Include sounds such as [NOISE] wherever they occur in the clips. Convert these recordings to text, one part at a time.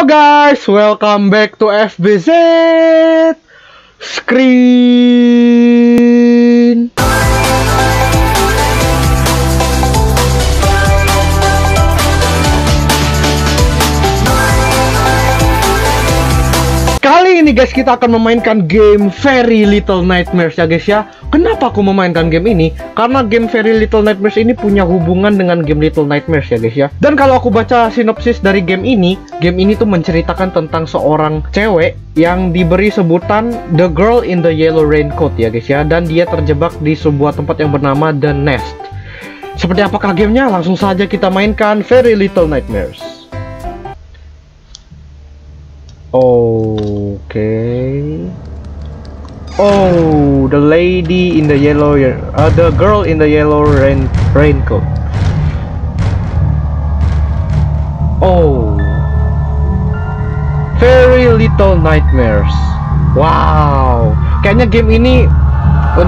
Halo guys, welcome back to FBZ Screen. Ini guys kita akan memainkan game Very Little Nightmares ya guys ya. Kenapa aku memainkan game ini? Karena game Very Little Nightmares ini punya hubungan dengan game Little Nightmares ya guys ya. Dan kalau aku baca sinopsis dari game ini Game ini tuh menceritakan tentang seorang cewek yang diberi sebutan The Girl in the Yellow Raincoat ya guys ya. Dan dia terjebak di sebuah tempat yang bernama The Nest. Seperti apakah gamenya? Langsung saja kita mainkan Very Little Nightmares Okay. Oh, the lady in the yellow, uh, the girl in the yellow rain raincoat. Oh, very little nightmares. Wow, kayaknya game ini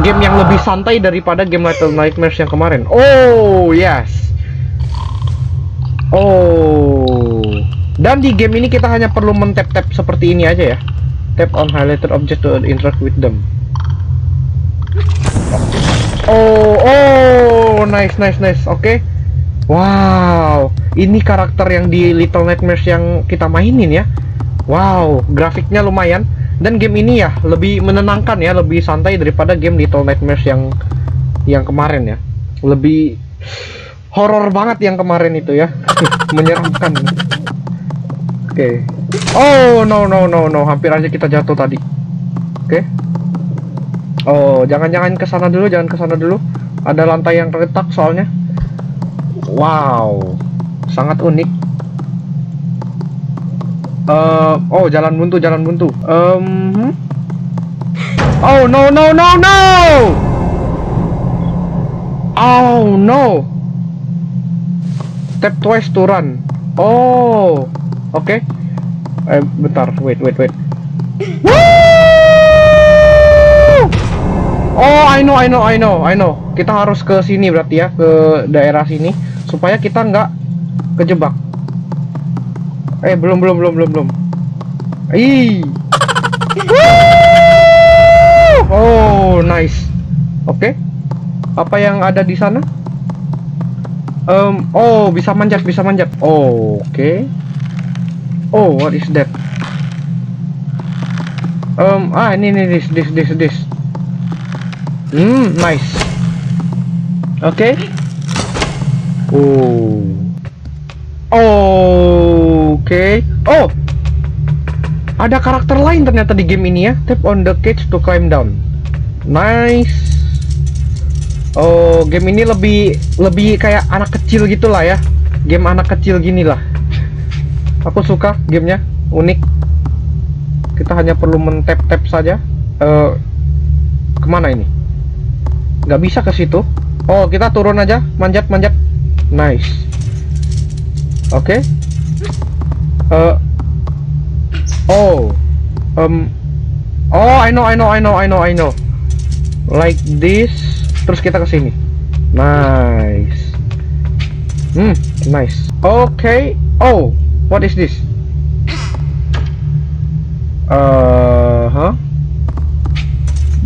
game yang lebih santai daripada game Little Nightmares yang kemarin. Oh, yes. Oh. Dan di game ini kita hanya perlu men-tap-tap seperti ini aja ya. Tap on highlighted object to interact with them. Oh, oh, nice, nice, nice. Oke. Okay. Wow, ini karakter yang di Little Nightmares yang kita mainin ya. Wow, grafiknya lumayan. Dan game ini ya lebih menenangkan ya, lebih santai daripada game Little Nightmares yang yang kemarin ya. Lebih horor banget yang kemarin itu ya. [LAUGHS] Menyeramkan. Oke. Okay. Oh no no no no, hampir aja kita jatuh tadi. Oke. Okay. Oh, jangan-jangan ke sana dulu, jangan ke sana dulu. Ada lantai yang retak soalnya. Wow. Sangat unik. Uh, oh, jalan buntu, jalan buntu. Um? Oh no no no no. Oh no. Tap twice to run. Oh. Oke. Okay. Eh, bentar. Wait, wait, wait. Oh, I know, I know, I know, I know. Kita harus ke sini berarti ya, ke daerah sini supaya kita nggak kejebak. Eh, belum, belum, belum, belum, belum. Ih. Oh, nice. Oke. Okay. Apa yang ada di sana? Um, oh, bisa manjat, bisa manjat. Oh, oke. Okay. Oh, what is that? Um, ah, ini, ini, this, this, this, this. Hmm, nice. Oke. Okay. Oh. Oke. Okay. Oh, ada karakter lain ternyata di game ini ya. Tap on the cage to climb down. Nice. Oh, game ini lebih lebih kayak anak kecil gitulah ya. Game anak kecil gini lah aku suka gamenya unik. Kita hanya perlu men-tap-tap saja. Uh, ke mana ini? Nggak bisa ke situ. Oh kita turun aja. Manjat manjat. Nice. Oke. Okay. uh, oh. Um oh I know I know I know I know I know. Like this. Terus kita ke sini. Nice. Hmm nice. Oke. Okay. oh What is this? Uh, huh?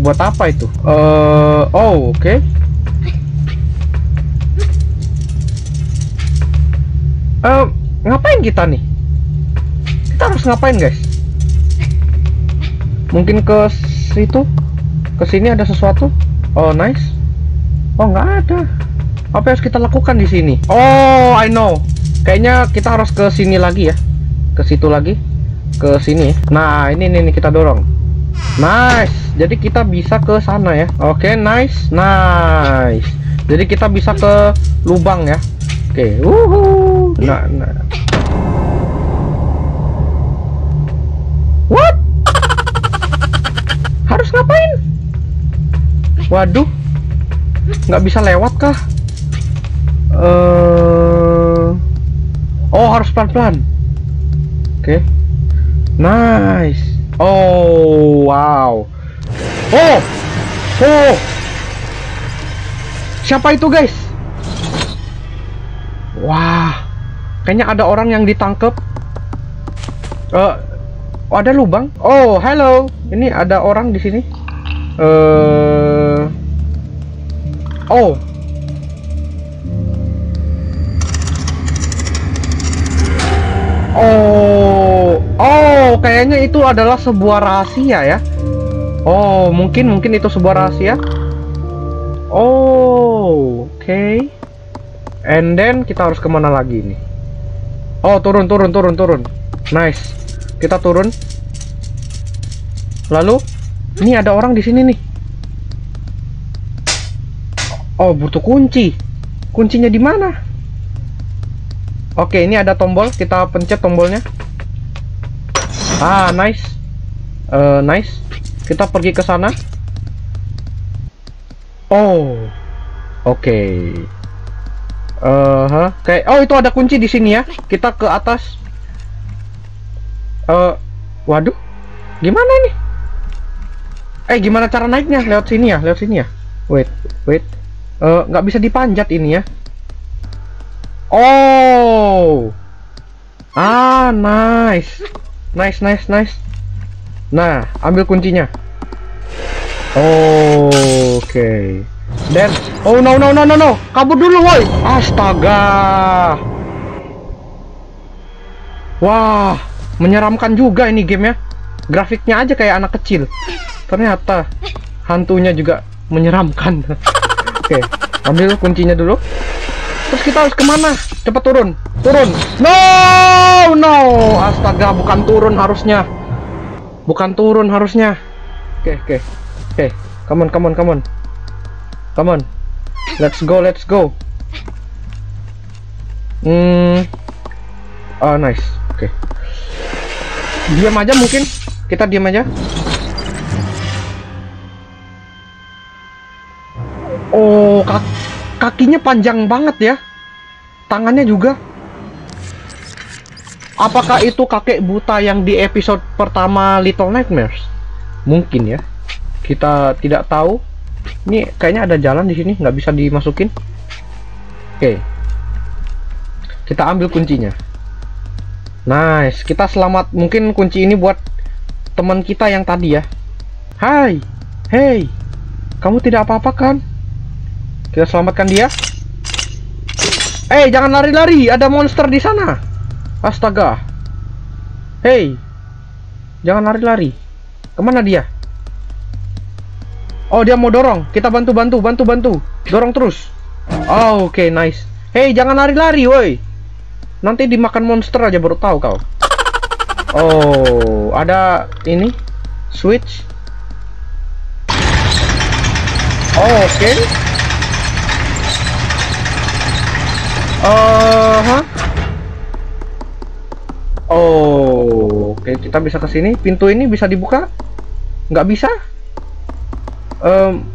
Buat apa itu? Uh, oh, oke. Okay. Uh, ngapain kita nih? Kita harus ngapain, guys? Mungkin ke situ? Ke sini ada sesuatu? Oh, nice. Oh, nggak ada. Apa yang harus kita lakukan di sini? Oh, I know. Kayaknya kita harus ke sini lagi ya. Ke situ lagi. Ke sini. Nah, ini nih kita dorong. Nice. Jadi kita bisa ke sana ya. Oke, okay, nice. Nice. Jadi kita bisa ke lubang ya. Oke. Okay. Uhu. Nah, nah. What? Harus ngapain? Waduh. Nggak bisa lewat kah? Eh uh... Oh, harus pelan-pelan. Oke. Okay. Nice. Oh, wow. Oh. Oh. Siapa itu, guys? Wah. Kayaknya ada orang yang ditangkap. Eh, oh, ada lubang. Oh, hello. Ini ada orang di sini. Eh. oh. Oh. Oh, kayaknya itu adalah sebuah rahasia ya. Oh, mungkin mungkin itu sebuah rahasia. Oh, oke. Okay. And then kita harus ke mana lagi nih? Oh, turun, turun, turun, turun. Nice. Kita turun. Lalu, ini ada orang di sini nih. Oh, butuh kunci. Kuncinya di mana? Oke, ini ada tombol. Kita pencet tombolnya. Ah, nice. Uh, nice. Kita pergi ke sana. Oh. Oke. Okay. Uh, huh? kayak oh itu ada kunci di sini ya. Kita ke atas. Uh, waduh. Gimana nih? Eh, gimana cara naiknya? Lewat sini ya, lewat sini ya. Wait, wait. Uh, nggak bisa dipanjat ini ya. Oh. Ah, nice. Nice, nice, nice. Nah, ambil kuncinya. Oke. Okay. Dan oh no no no no no. Kabur dulu, woi. Astaga. Wah, menyeramkan juga ini game ya. Grafiknya aja kayak anak kecil. Ternyata hantunya juga menyeramkan. [LAUGHS] Oke, okay. ambil kuncinya dulu. Terus kita harus ke mana? Cepat turun, turun. No, no. Astaga, bukan turun harusnya. Bukan turun harusnya. Oke, okay, oke. Okay. Oke, okay. come on, come on, come on. Come on. Let's go, let's go. Hmm. Oh, nice. Oke. Okay. Diam aja mungkin. Kita diam aja. Oh, kak kakinya panjang banget ya. Tangannya juga. Apakah itu kakek buta yang di episode pertama Little Nightmares? Mungkin ya. Kita tidak tahu. Ini kayaknya ada jalan di sini, nggak bisa dimasukin. Oke. Kita ambil kuncinya. Nice. Kita selamat. Mungkin kunci ini buat teman kita yang tadi ya. Hai. Hey. Kamu tidak apa-apa kan? Kita selamatkan dia. Eh, hey, jangan lari-lari. Ada monster di sana. Astaga. Hei. Jangan lari-lari. Ke mana dia? Oh, dia mau dorong. Kita bantu, bantu, bantu, bantu. Dorong terus. Oh, oke, okay, nice. Hei, jangan lari-lari, woi. Nanti dimakan monster aja baru tahu kau. Oh, ada ini switch. Oh, oke. Okay. Uh, huh? Oh, oke okay, kita bisa ke sini. Pintu ini bisa dibuka? Nggak bisa? Um,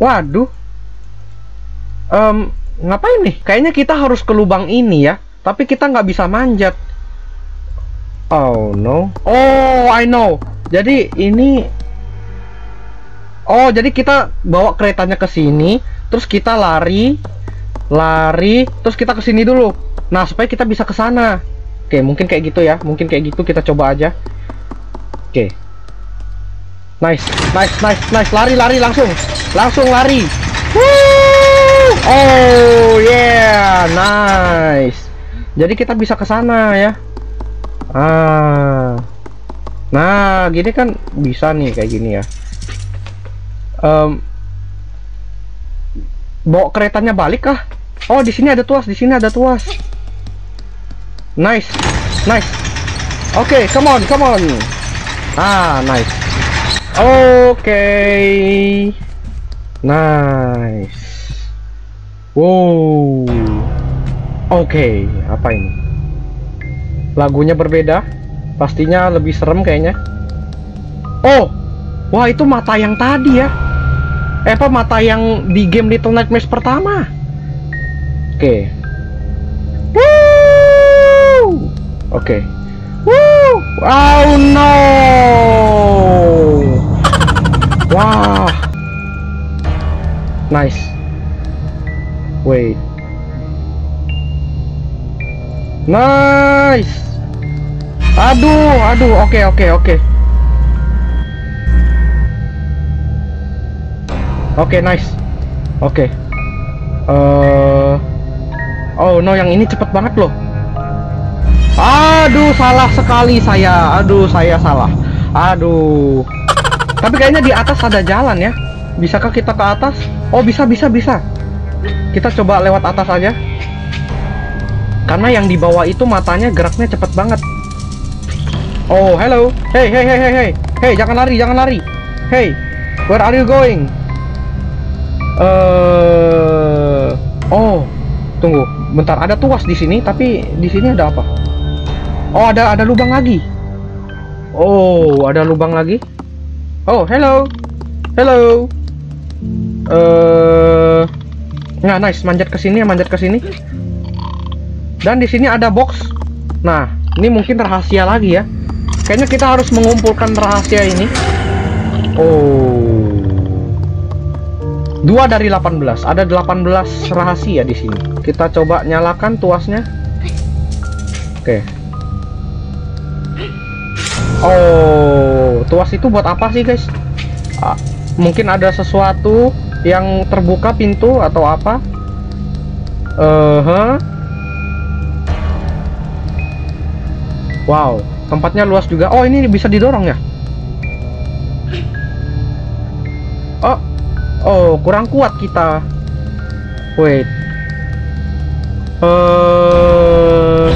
waduh. Um, ngapain nih? Kayaknya kita harus ke lubang ini ya. Tapi kita nggak bisa manjat. Oh no. Oh, I know. Jadi ini. Oh, jadi kita bawa keretanya ke sini, terus kita lari, lari, terus kita ke sini dulu. Nah, supaya kita bisa ke sana. Oke, mungkin kayak gitu ya. Mungkin kayak gitu kita coba aja. Oke. Nice, nice, nice, nice. Lari, lari langsung. Langsung lari. Oh, yeah. Nice. Jadi kita bisa ke sana ya. Ah. Nah, gini kan bisa nih kayak gini ya. Um, bawa keretanya balik kah? Oh, di sini ada tuas, di sini ada tuas. Nice. Nice. Oke, okay, come on, come on. Ah, nice. Oke. Okay. Nice. Wow. Oke, okay, apa ini? Lagunya berbeda. Pastinya lebih serem kayaknya. Oh. Wah, itu mata yang tadi ya. Eh, apa mata yang di game Little Nightmares pertama? Oke. Okay. Oke. Okay. Woo! Oh no! [LAUGHS] Wah. Nice. Wait. Nice. Aduh, aduh, oke, oke, oke. Oke, nice. Oke. Eh, oh no, yang ini cepet banget loh. Aduh, salah sekali saya. Aduh, saya salah. Aduh. Tapi kayaknya di atas ada jalan ya. Bisakah kita ke atas? Oh, bisa, bisa, bisa. Kita coba lewat atas aja. Karena yang di bawah itu matanya geraknya cepet banget. Oh, hello. Hey, hey, hey, hey, hey. Hey, jangan lari, jangan lari. Hey, where are you going? Eh, oh, tunggu, bentar. Ada tuas di sini, tapi di sini ada apa? Oh, ada ada lubang lagi. Oh, ada lubang lagi. Oh, hello, hello. Eh, nah, nice. Manjat ke sini, manjat ke sini. Dan di sini ada box. Nah, ini mungkin rahasia lagi ya. Kayaknya kita harus mengumpulkan rahasia ini. Oh. Dua dari 18. Ada 18 rahasia di sini. Kita coba nyalakan tuasnya. Oke. Oh, tuas itu buat apa sih, guys? Ah, mungkin ada sesuatu yang terbuka pintu atau apa? Eh, huh? Wow, tempatnya luas juga. Oh, ini bisa didorong ya? Oh, kurang kuat kita. Wait. Eh.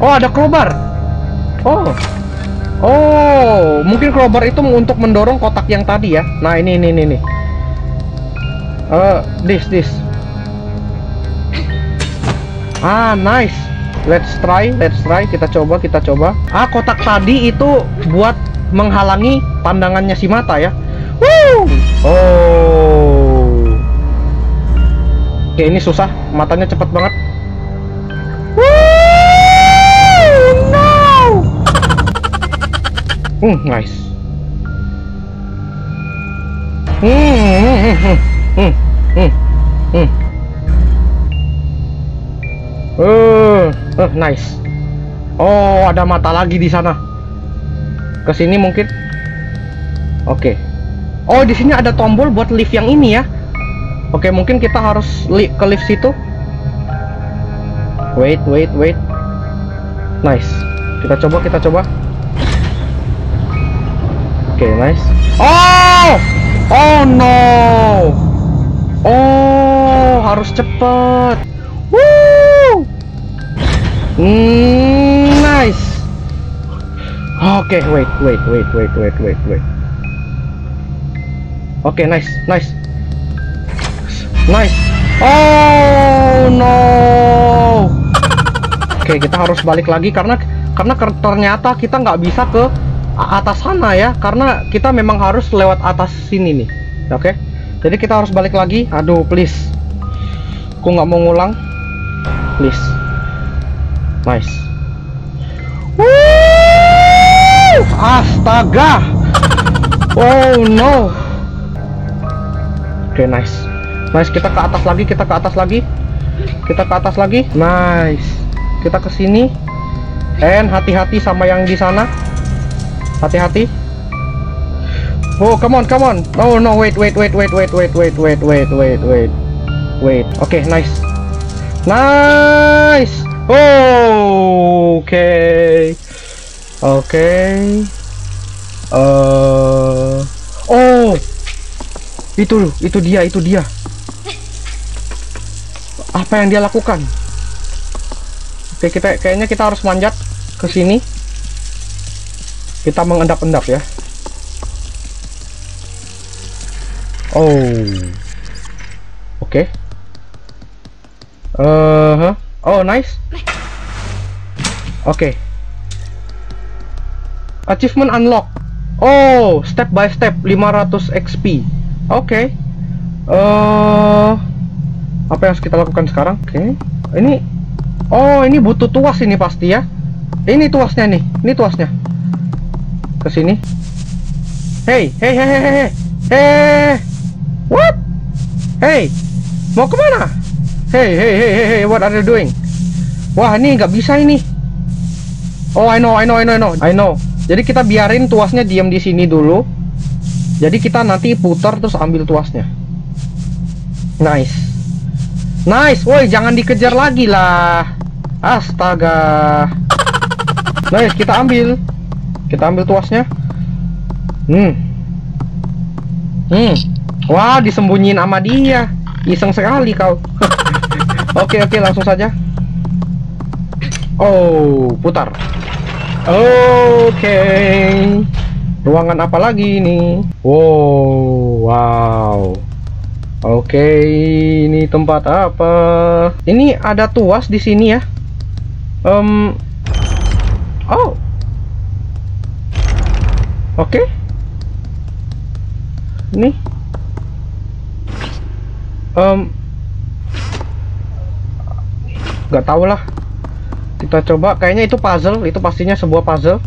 Oh, ada crowbar. Oh. Oh, mungkin crowbar itu untuk mendorong kotak yang tadi ya. Nah, ini ini ini. ini. Eh, this this. Ah, nice. Let's try, let's try. Kita coba, kita coba. Ah, kotak tadi itu buat menghalangi pandangannya si mata ya. Woo! Oh. Oke, ini susah. Matanya cepet banget. Woo! No! [LAUGHS] Hmm, nice. Hmm, hmm, hmm, hmm, hmm, hmm, hmm. Uh, uh, nice. Oh, ada mata lagi di sana. Ke sini mungkin. Oke. Oh, di sini ada tombol buat lift yang ini ya. Oke, mungkin kita harus li ke lift situ. Wait, wait, wait. Nice. Kita coba, kita coba. Oke, nice. Oh! Oh no. Oh, harus cepat. Woo! Mm, nice. Oke, wait, wait, wait, wait, wait, wait, wait. Oke, nice, nice, nice. Oh no. Oke, kita harus balik lagi karena karena ternyata kita nggak bisa ke atas sana ya, karena kita memang harus lewat atas sini nih. Oke, jadi kita harus balik lagi. Aduh, please. Aku nggak mau ngulang. Please. Nice. Astaga. Oh no. Oke, nice. Nice, kita ke atas lagi, kita ke atas lagi. Kita ke atas lagi. Nice. Kita ke sini. And hati-hati sama yang di sana. Hati-hati. Oh, come on, come on. Oh no, wait, wait, wait, wait, wait, wait, wait, wait, wait, wait, wait. Wait. Oke, nice. Nice. Oh, oke. Oke. Eh, oh. Itu, itu dia, itu dia. Apa yang dia lakukan? Oke, kita kayaknya kita harus manjat ke sini. Kita mengendap-endap ya. Oh. Oke. Eh, huh? oh nice. Oke. Achievement unlock. Oh, step by step 500 XP. Oke. Eh, apa yang harus kita lakukan sekarang? Oke. Ini Oh, ini butuh tuas ini pasti ya. Ini tuasnya nih. Ini tuasnya. Ke sini. Hey, hey, hey, hey, hey. Hey. What? Hey. Mau ke mana? Hey, hey, hey, hey, hey, what are you doing? Wah, ini nggak bisa ini. Oh, I know, I know, I know, I know, I know. Jadi kita biarin tuasnya diam di sini dulu. Jadi kita nanti putar terus ambil tuasnya. Nice. Nice, woi jangan dikejar lagi lah. Astaga. Nice, kita ambil. Kita ambil tuasnya. Hmm. Hmm. Wah, disembunyiin sama dia. Iseng sekali kau. [LAUGHS] oke, oke, langsung saja. Oh, putar. Oke. Ruangan apa lagi ini? Wow, wow. Oke, ini tempat apa? Ini ada tuas di sini ya. Um, oh, Oke. Okay. Nih. Um, nggak tahu lah. Kita coba. Kayaknya itu puzzle. Itu pastinya sebuah puzzle.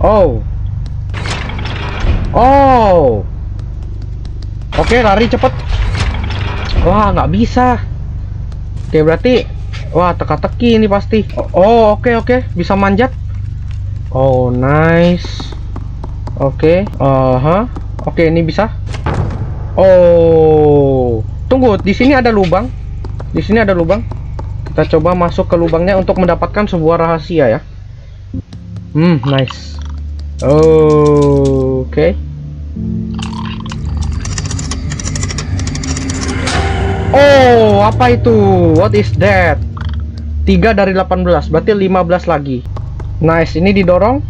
Oh. Oh. Oke, okay, lari cepet. Wah, nggak bisa. Oke, berarti wah teka-teki ini pasti. Oh, oke okay, oke, okay. bisa manjat. Oh, nice. Oke. Okay. Uh -huh. Oke, okay, ini bisa. Oh. Tunggu, di sini ada lubang. Di sini ada lubang. Kita coba masuk ke lubangnya untuk mendapatkan sebuah rahasia ya. Hmm, nice. Oke. Okay. Oh, apa itu? What is that? 3 dari 18, berarti 15 lagi. Nice, ini didorong.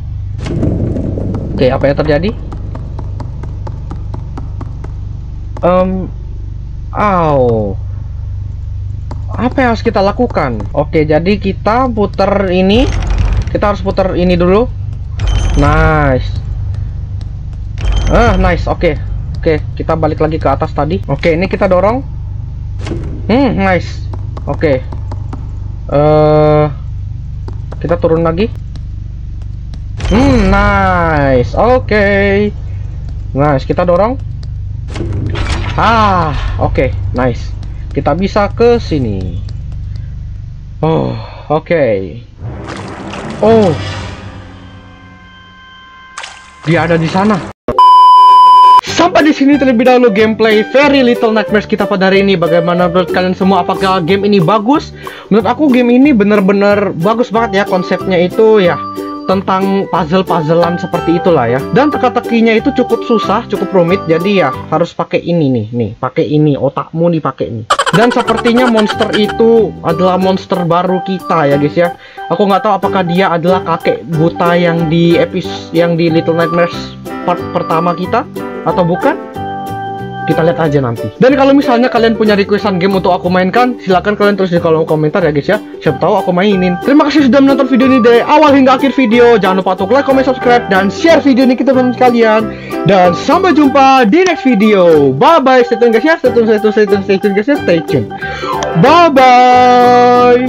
Oke, apa yang terjadi? Um, oh, apa yang harus kita lakukan? Oke, jadi kita putar ini. Kita harus putar ini dulu. Nice. Ah, nice. Oke, oke, kita balik lagi ke atas tadi. Oke, ini kita dorong. Hmm, nice. Oke. Eh, uh, kita turun lagi. Hmm, nice. Oke. Okay. Nice, kita dorong. Ah, oke, okay. nice. Kita bisa ke sini. Oh, oke. Okay. Oh. Dia ada di sana. Sampai di sini terlebih dahulu gameplay Very Little Nightmares kita pada hari ini. Bagaimana menurut kalian semua? Apakah game ini bagus? Menurut aku game ini bener-bener bagus banget ya konsepnya itu ya tentang puzzle-puzzlean seperti itulah ya. Dan teka-tekinya itu cukup susah, cukup rumit. Jadi ya harus pakai ini nih, nih, pakai ini otakmu dipakai ini. Dan sepertinya monster itu adalah monster baru kita ya guys ya. Aku nggak tahu apakah dia adalah kakek buta yang di episode yang di Little Nightmares part pertama kita atau bukan? Kita lihat aja nanti. Dan kalau misalnya kalian punya requestan game untuk aku mainkan silahkan kalian tulis di kolom komentar ya guys ya. Siapa tahu aku mainin. Terima kasih sudah menonton video ini dari awal hingga akhir video. Jangan lupa untuk like, comment, subscribe dan share video ini ke teman kalian dan sampai jumpa di next video. Bye bye stay tune guys ya. Stay tune stay tune stay tune stay tune guys ya. Stay tune bye bye